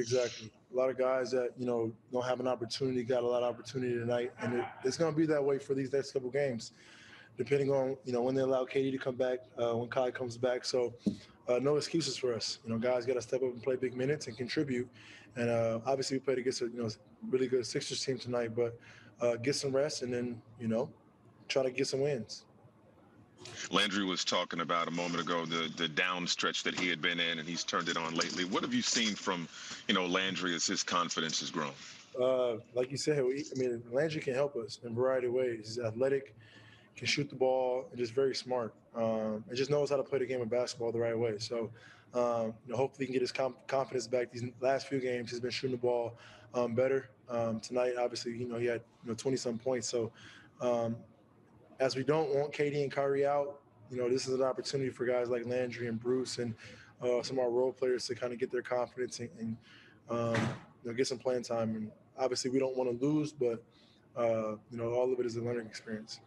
Exactly. A lot of guys that you know don't have an opportunity got a lot of opportunity tonight, and it, it's going to be that way for these next couple games, depending on you know when they allow KD to come back, uh, when Ky comes back. So, uh, no excuses for us. You know, guys got to step up and play big minutes and contribute. And uh, obviously, we played against a you know really good Sixers team tonight, but uh, get some rest and then you know try to get some wins. Landry was talking about a moment ago the the down stretch that he had been in, and he's turned it on lately. What have you seen from, you know, Landry as his confidence has grown? Uh, like you said, we, I mean, Landry can help us in a variety of ways. He's athletic, can shoot the ball, and just very smart, um, and just knows how to play the game of basketball the right way. So, um, you know, hopefully, he can get his confidence back. These last few games, he's been shooting the ball um, better. Um, tonight, obviously, you know, he had you know 20 some points. So, um, as we don't want KD and Kyrie out, you know, this is an opportunity for guys like Landry and Bruce and uh, some of our role players to kind of get their confidence and, and um, you know, get some playing time. And obviously, we don't want to lose, but uh, you know, all of it is a learning experience.